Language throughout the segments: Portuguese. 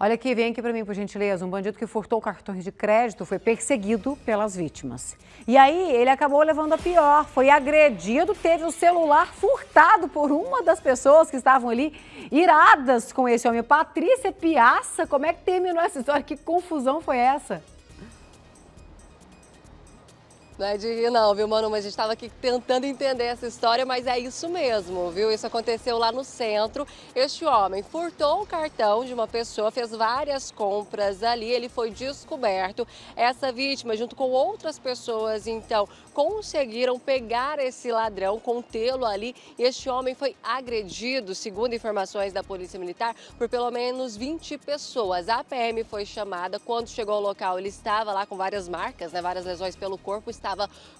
Olha aqui, vem aqui para mim, por gentileza. Um bandido que furtou cartões de crédito foi perseguido pelas vítimas. E aí, ele acabou levando a pior. Foi agredido, teve o celular furtado por uma das pessoas que estavam ali iradas com esse homem. Patrícia Piaça, como é que terminou essa história? Que confusão foi essa? Não é de rir não, viu, Manu? Mas a gente estava aqui tentando entender essa história, mas é isso mesmo, viu? Isso aconteceu lá no centro. Este homem furtou o cartão de uma pessoa, fez várias compras ali, ele foi descoberto. Essa vítima, junto com outras pessoas, então, conseguiram pegar esse ladrão, contê-lo ali. E este homem foi agredido, segundo informações da Polícia Militar, por pelo menos 20 pessoas. A PM foi chamada, quando chegou ao local, ele estava lá com várias marcas, né, várias lesões pelo corpo, estava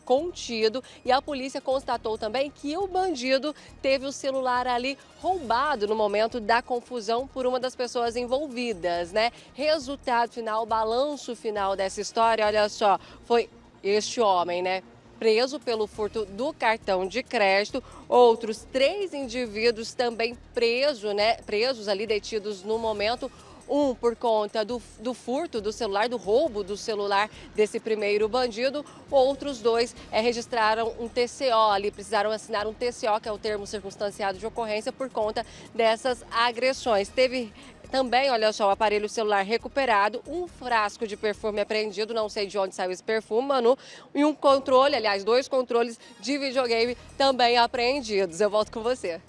contido e a polícia constatou também que o bandido teve o celular ali roubado no momento da confusão por uma das pessoas envolvidas, né? Resultado final, balanço final dessa história, olha só, foi este homem, né? preso pelo furto do cartão de crédito. Outros três indivíduos também presos, né? Presos ali, detidos no momento. Um por conta do, do furto do celular, do roubo do celular desse primeiro bandido. Outros dois é, registraram um TCO ali, precisaram assinar um TCO, que é o termo circunstanciado de ocorrência, por conta dessas agressões. Teve também, olha só, o aparelho celular recuperado, um frasco de perfume apreendido, não sei de onde saiu esse perfume, Manu, e um controle, aliás, dois controles de videogame também apreendidos. Eu volto com você.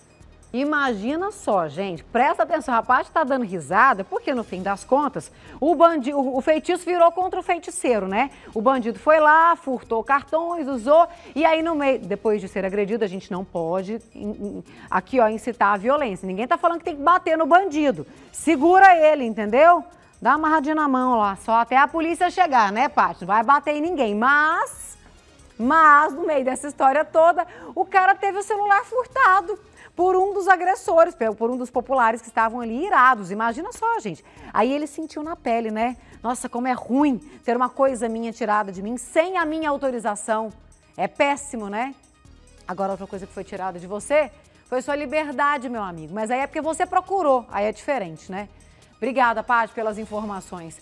Imagina só, gente, presta atenção, rapaz está dando risada, porque no fim das contas, o, bandido, o feitiço virou contra o feiticeiro, né? O bandido foi lá, furtou cartões, usou, e aí no meio, depois de ser agredido, a gente não pode aqui, ó, incitar a violência. Ninguém tá falando que tem que bater no bandido. Segura ele, entendeu? Dá uma amarradinha na mão lá, só até a polícia chegar, né, Paty? Não vai bater em ninguém, mas... Mas, no meio dessa história toda, o cara teve o celular furtado por um dos agressores, por um dos populares que estavam ali irados. Imagina só, gente. Aí ele sentiu na pele, né? Nossa, como é ruim ter uma coisa minha tirada de mim sem a minha autorização. É péssimo, né? Agora, outra coisa que foi tirada de você foi sua liberdade, meu amigo. Mas aí é porque você procurou, aí é diferente, né? Obrigada, Paty, pelas informações.